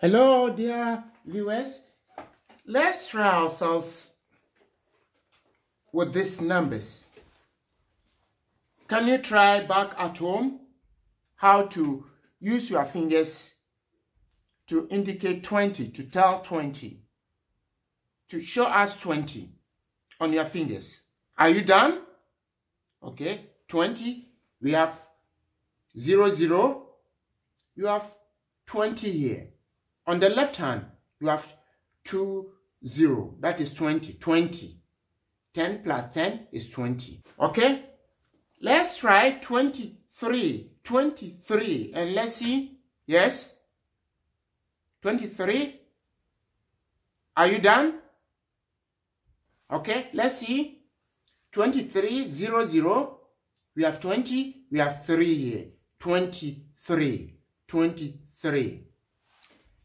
Hello, dear viewers. Let's try ourselves with these numbers. Can you try back at home how to use your fingers to indicate 20, to tell 20, to show us 20 on your fingers? Are you done? Okay, 20, we have 0, 0, you have 20 here. On the left hand, you have 2, 0. That is 20. 20. 10 plus 10 is 20. Okay? Let's try 23. 23. And let's see. Yes? 23. Are you done? Okay, let's see. 23, 0, 0. We have 20. We have 3 here. 23. 23.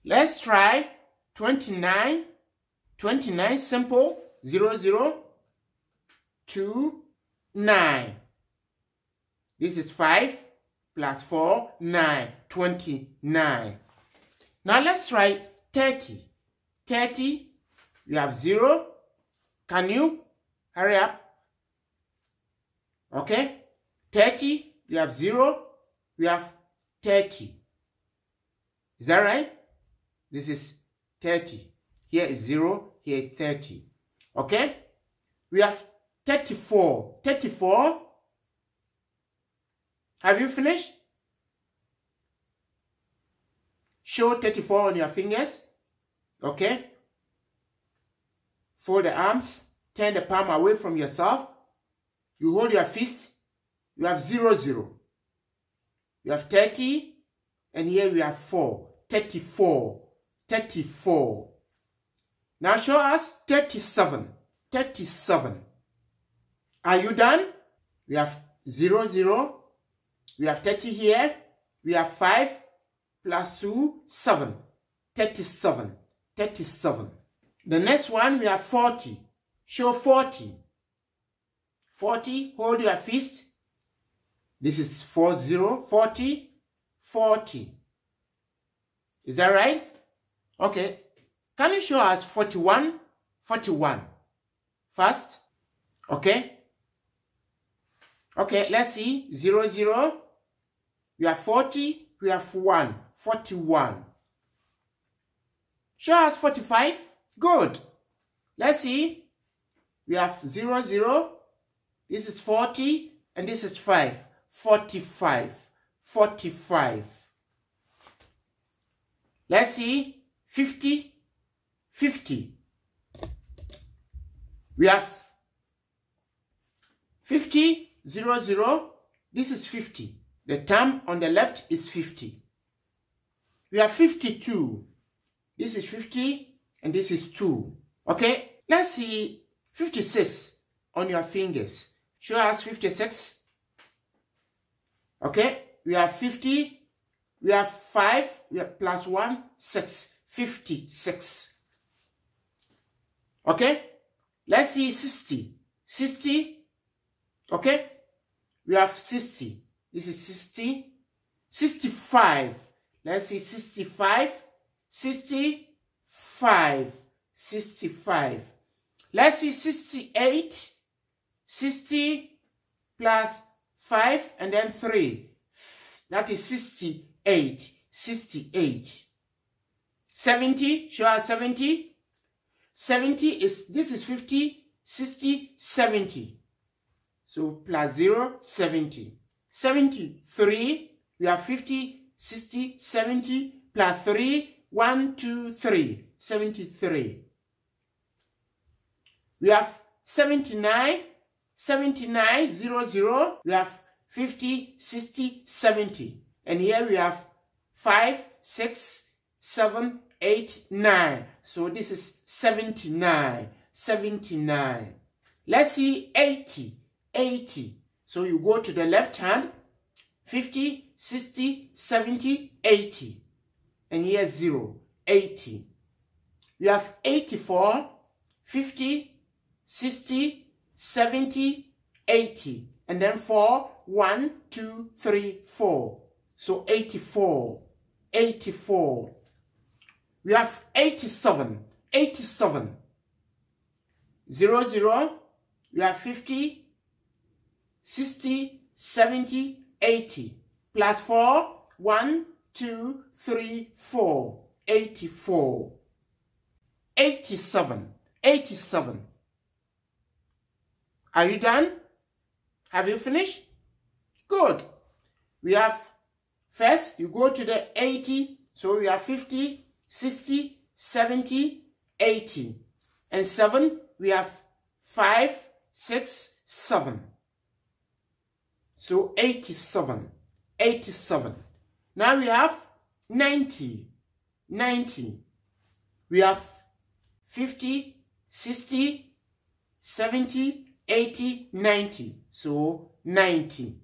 Let's try 29. 29 simple. 0, 0. 2, 9. This is 5 plus 4, 9. 29. Now let's try 30. 30, we have 0. Can you hurry up? Okay. 30, we have 0. We have 30. Is that right? This is 30. Here is 0. Here is 30. Okay? We have 34. 34. Have you finished? Show 34 on your fingers. Okay? Fold the arms. Turn the palm away from yourself. You hold your fist. You have 0, 0. You have 30. And here we have 4. 34. 34. Now show us 37. 37. Are you done? We have 0, 0. We have 30 here. We have 5 plus 2, 7. 37. 37. The next one, we have 40. Show 40. 40, hold your fist. This is 4, 0. 40, 40. Is that right? Okay. Can you show us 41? 41. First. Okay. Okay, let's see. 0, 0. We have 40. We have 1. 41. Show us 45. Good. Let's see. We have 0, 0. This is 40. And this is 5. 45. 45. Let's see. 50. 50. We have 50, 0, 0. This is 50. The term on the left is 50. We have 52. This is 50 and this is 2. Okay, let's see 56 on your fingers. Show us 56. Okay, we have 50. We have 5. We have plus 1, 6. 56. Okay? Let's see 60. 60. Okay? We have 60. This is 60. 65. Let's see 65. 65. 65. Let's see 68. 60 plus 5 and then 3. That is 68. 68. 70, show us 70. 70 is, this is 50, 60, 70. So plus 0, 70. 73, we have 50, 60, 70, plus 3, 1, 2, 3, 73. We have 79, 79, 0, 0. We have 50, 60, 70. And here we have 5, 6, 7, 8, 9. So this is 79. 79. Let's see 80. 80. So you go to the left hand. 50, 60, 70, 80. And here's 0. 80. We have 84, 50, 60, 70, 80. And then 4, 1, 2, 3, 4. So 84. 84. We have 87. 87. 0, 0. We have 50, 60, 70, 80. Plus 4. 1, 2, 3, 4. 84. 87. 87. Are you done? Have you finished? Good. We have, first, you go to the 80. So we have 50, 60, 70, 80. And 7, we have 5, 6, 7. So 87. 87. Now we have 90. 90. We have 50, 60, 70, 80, 90. So 90.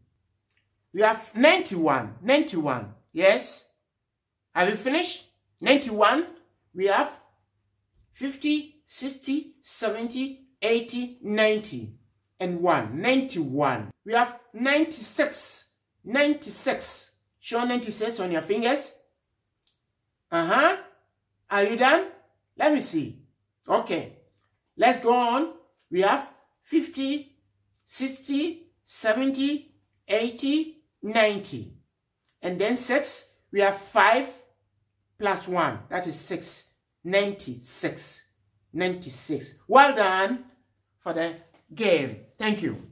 We have 91. 91. Yes? Have you finished? 91. We have 50, 60, 70, 80, 90. And 1. 91. We have 96. 96. Show 96 on your fingers. Uh-huh. Are you done? Let me see. Okay. Let's go on. We have 50, 60, 70, 80, 90. And then 6, we have 5 plus 1. That is 6. 96. 96. Well done for the game. Thank you.